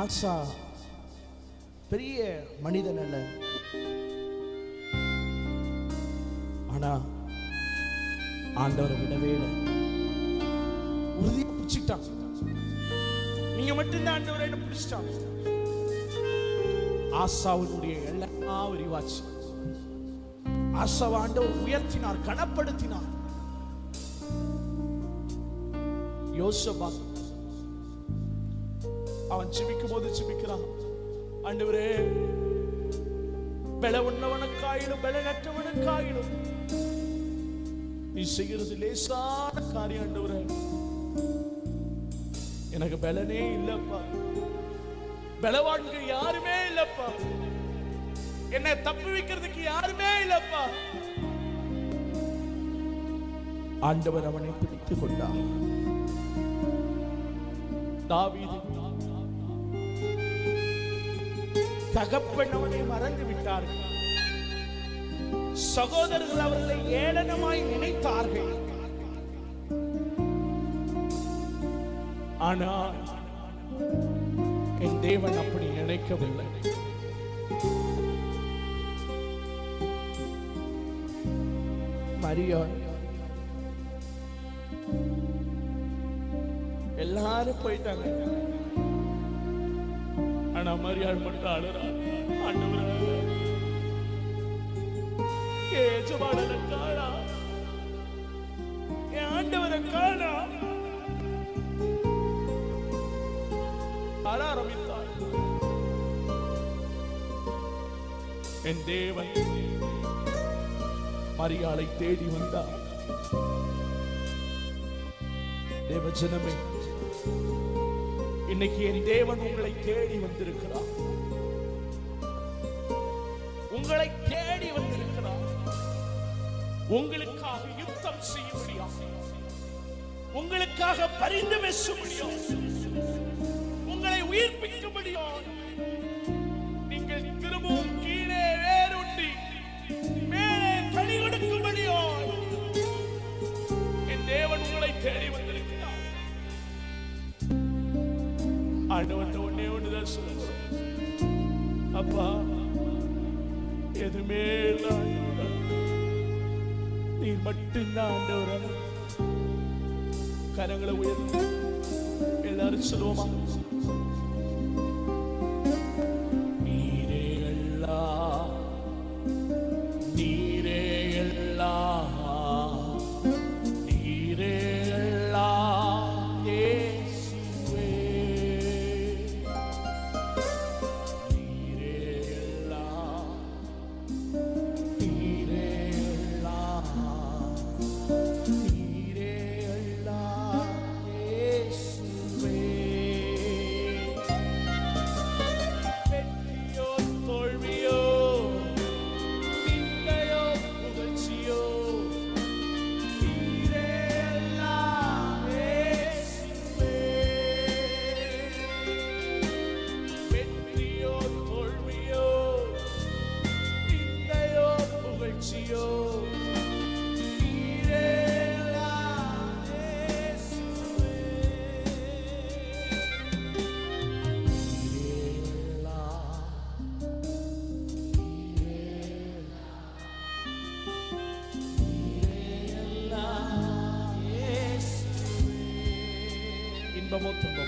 ஆசா பெரிய மனிதன் அல்ல. ஆனா ஆண்டவரை விடவே இல்லை. உறுதியா பிடிச்சிட்டான் நீங்க மட்டும்தான் ஆண்டவரை என்ன பிடிச்சிட்டான். ஆசாவினுடைய எல்லாம் விரிவாச்சு ஆசாவை ஆண்டவர் உயர்த்தினார் கனப்படுத்தினார். யோசபா அவன் சிமிக்கும் போது ஜெபிக்கிறான். ஆண்டவரே உண்ணவனுக்காயிலும் பெல நற்றவனுக்காயிலும் நீ செய்கிறது லேசான காரியம் ஆண்டவரே. எனக்கு பலனே இல்லப்பா. பலவான்க்கு யாருமே இல்லப்பா. என்னை தப்பு வைக்கிறதுக்கு யாருமே இல்லப்பா. ஆண்டவர் அவனை பிடித்துக் கொண்டார். தாவீது. தகப்பன் அவனை மறந்து விட்டார்கள். சகோதரர்கள் அவர்களை ஏளனமாய் நினைத்தார்கள். ஆனால் என் தேவன் அப்படி நினைக்கவில்லை. மரியாள் எல்லாரும் போயிட்டாங்க. ஆனா மரியாள் மட்டும் அழுறா. ஆண்டவரே எஜமானனை காணா. என் ஆண்டவரை காணா. அழ ஆரம்பித்தாள் என் தேவன் மரியாளை தேடி வந்தார். தேவஜனமே இன்னைக்கு என் தேவன் உங்களை தேடி வந்திருக்கிறார். உங்களை தேடி வந்திருக்கிறார். உங்களுக்காக யுத்தம் செய்ய முடியாது உங்களுக்காக பரிந்து பேச முடியும். ஆண்டவன் ஒன்னே ஒன்றுதான் சொல்லுகிறோம் அப்பா எதுவுமே நீர் மட்டும்தான் ஆண்டவர் கரங்களை உயர்த்தி எல்லாரும் சொல்லுவோமா? promote the Lord.